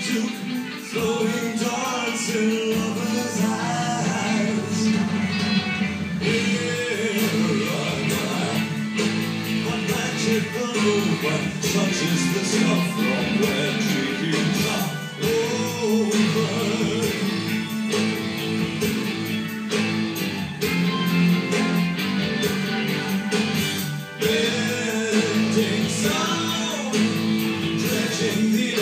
juke, darts in lovers' eyes. Here magic over touches the stuff from where over. Bending sound, dredging the